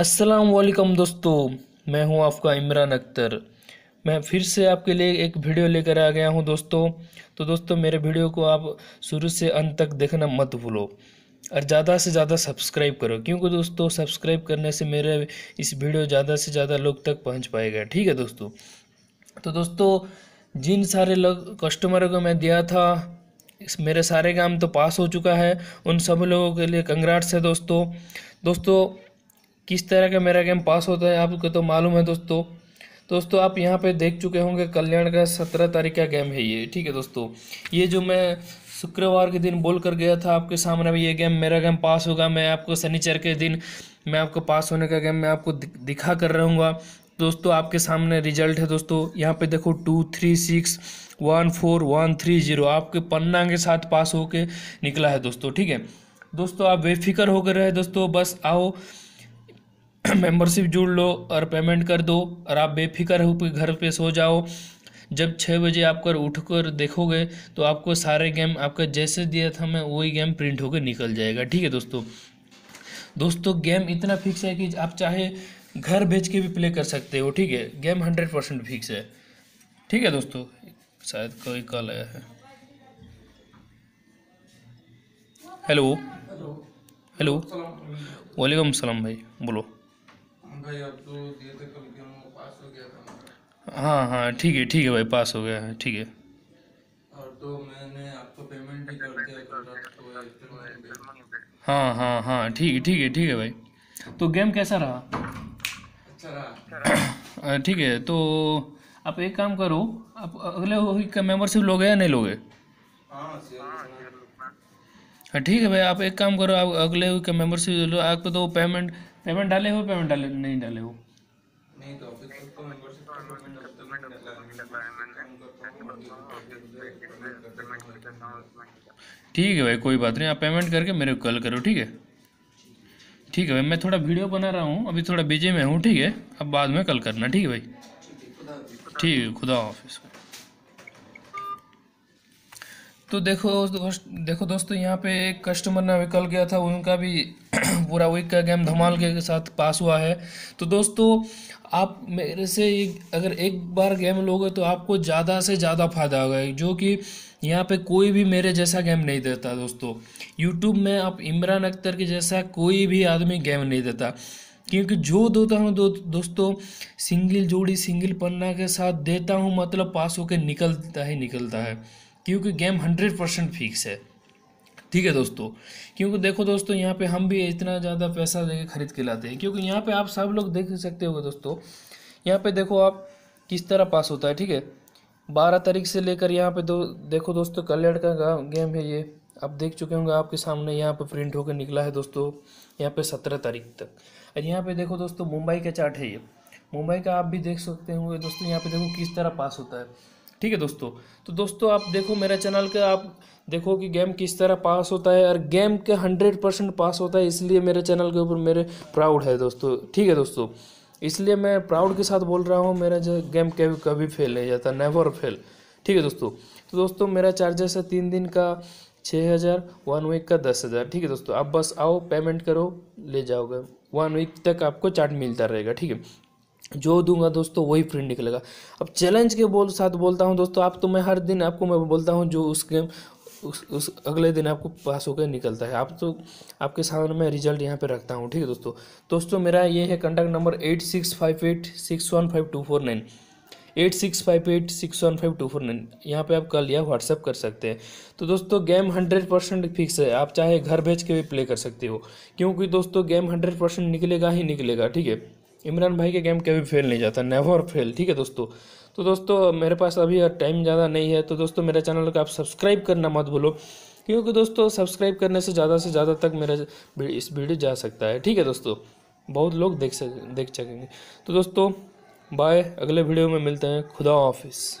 अस्सलाम वालेकुम दोस्तों, मैं हूँ आपका इमरान अख्तर। मैं फिर से आपके लिए एक वीडियो लेकर आ गया हूँ दोस्तों। तो दोस्तों, मेरे वीडियो को आप शुरू से अंत तक देखना मत भूलो और ज़्यादा से ज़्यादा सब्सक्राइब करो, क्योंकि दोस्तों, सब्सक्राइब करने से मेरे इस वीडियो ज़्यादा से ज़्यादा लोग तक पहुँच पाएगा। ठीक है दोस्तों? तो दोस्तों, जिन सारे लोग, कस्टमरों को मैं दिया था मेरे सारे काम तो पास हो चुका है। उन सब लोगों के लिए कंग्राट्स है दोस्तों। दोस्तों किस तरह का मेरा गेम पास होता है, आपको तो मालूम है दोस्तों। दोस्तों, आप यहाँ पे देख चुके होंगे, कल्याण का सत्रह तारीख का गेम है ये, ठीक है दोस्तों। ये जो मैं शुक्रवार के दिन बोल कर गया था, आपके सामने भी ये गेम मेरा गेम पास होगा। मैं आपको शनिचर के दिन, मैं आपको पास होने का गेम मैं आपको दिखा कर रहूँगा। दोस्तों, आपके सामने रिज़ल्ट है दोस्तों। यहाँ पे देखो two three six one four one three zero आपके पन्ना के साथ पास होके निकला है दोस्तों, ठीक है। दोस्तों, आप बेफिक्र होकर रहे दोस्तों। बस आओ मेंबरशिप जुड़ लो और पेमेंट कर दो और आप बेफिक्र हो घर पे सो जाओ। जब छः बजे आप कर उठ कर देखोगे तो आपको सारे गेम आपका जैसे दिया था मैं वही गेम प्रिंट होकर निकल जाएगा। ठीक है दोस्तों? दोस्तों गेम इतना फिक्स है कि आप चाहे घर भेज के भी प्ले कर सकते हो ठीक है? गेम हंड्रेड परसेंट फिक्स है। ठीक है दोस्तों? शायद कोई कॉल आया है। हेलो हेलो वालेकुम सलाम भाई बोलो। आप हो हाँ ठीक है ठीक है भाई, पास हो गया है, ठीक है। और तो मैंने आपको पेमेंट भी कर दिया हाँ हाँ हाँ ठीक है ठीक है ठीक है भाई। तो गेम कैसा रहा? अच्छा रहा ठीक है तो आप एक काम करो, आप अगले वीक का मेंबरशिप लोगे या नहीं लोगे? हाँ ठीक है भाई, आप एक काम करो, आप अगले वीक का मेंबरशिप लो आपको तो पेमेंट पेमेंट डाले हो पेमेंट डाले नहीं डाले हो? नहीं तो मेंबरशिप ठीक है भाई कोई बात नहीं आप पेमेंट करके मेरे को कॉल करो ठीक है? ठीक है भाई मैं थोड़ा वीडियो बना रहा हूँ अभी थोड़ा बिज़ी में हूँ ठीक है? अब बाद में कॉल करना ठीक है भाई? ठीक है खुदा ऑफ़िस तो देखो देखो दोस्तों, यहाँ पे एक कस्टमर ने कल गया था, उनका भी पूरा वीक का गेम धमाल के साथ पास हुआ है। तो दोस्तों, आप मेरे से एक अगर एक बार गेम लोगे तो आपको ज़्यादा से ज़्यादा फ़ायदा होगा। जो कि यहाँ पे कोई भी मेरे जैसा गेम नहीं देता दोस्तों। यूट्यूब में आप इमरान अख्तर के जैसा कोई भी आदमी गेम नहीं देता। क्योंकि जो देता हूँ दो दोस्तों सिंगल जोड़ी सिंगल पन्ना के साथ देता हूँ मतलब पास होकर निकलता ही निकलता है। क्योंकि गेम हंड्रेड परसेंट फिक्स है। ठीक है दोस्तों? क्योंकि देखो दोस्तों, यहाँ पे हम भी इतना ज़्यादा पैसा देके खरीद के लाते हैं। क्योंकि यहाँ पे आप सब लोग देख सकते हो दोस्तों, यहाँ पे देखो आप किस तरह पास होता है, ठीक है? बारह तारीख से लेकर यहाँ पे दो, देखो दोस्तों, कल्याण का गेम है ये। आप देख चुके होंगे, आपके सामने यहाँ पे प्रिंट होकर निकला है दोस्तों, यहाँ पे सत्रह तारीख तक। और यहाँ पे देखो दोस्तों, मुंबई का चार्ट है ये। मुंबई का आप भी देख सकते होंगे दोस्तों, यहाँ पे देखो किस तरह पास होता है। ठीक है दोस्तों? तो दोस्तों, आप देखो मेरा चैनल का, आप देखो कि गेम किस तरह पास होता है और गेम के हंड्रेड परसेंट पास होता है, इसलिए मेरे चैनल के ऊपर मेरे प्राउड है दोस्तों। ठीक है दोस्तों? इसलिए मैं प्राउड के साथ बोल रहा हूँ, मेरा जो गेम कभी कभी फेल नहीं जाता नेवर फेल ठीक है दोस्तों? तो दोस्तों, मेरा चार्जेस है तीन दिन का छः हज़ार वन वीक का दस हज़ार। ठीक है दोस्तों? आप बस आओ पेमेंट करो, ले जाओगे। वन वीक तक आपको चार्ट मिलता रहेगा। ठीक है? जो दूँगा दोस्तों वही प्रिंट निकलेगा। अब चैलेंज के बोल, साथ बोलता हूँ दोस्तों, आप तो मैं हर दिन आपको मैं बोलता हूँ जो उस गेम उस उस अगले दिन आपको पास होकर निकलता है। आप तो आपके सामने मैं रिज़ल्ट यहाँ पे रखता हूँ, ठीक है दोस्तों? दोस्तों, मेरा ये है contact number eight six five eight six one five two four nine eight six five eight six one five two four nine यहाँ पर आप कल या व्हाट्सअप कर सकते हैं। तो दोस्तों गेम हंड्रेड परसेंट फिक्स है। आप चाहे घर भेज के भी प्ले कर सकते हो। क्योंकि दोस्तों गेम हंड्रेड परसेंट निकलेगा ही निकलेगा, ठीक है? इमरान भाई के गेम कभी फेल नहीं जाता नेवर फेल ठीक है दोस्तों? तो दोस्तों, मेरे पास अभी टाइम ज़्यादा नहीं है तो दोस्तों, मेरे चैनल को आप सब्सक्राइब करना मत भूलो, क्योंकि दोस्तों सब्सक्राइब करने से ज़्यादा से ज़्यादा तक मेरा इस वीडियो जा सकता है, ठीक है दोस्तों? बहुत लोग देख सक, देख सकेंगे तो दोस्तों बाय अगले वीडियो में मिलते हैं, खुदा ऑफ़िस